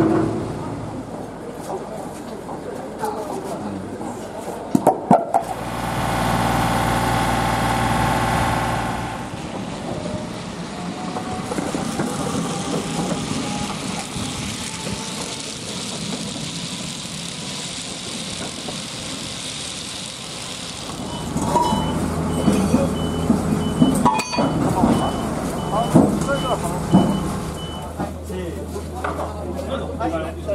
それでは楽しみどうぞ。